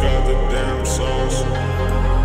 got the damn sauce.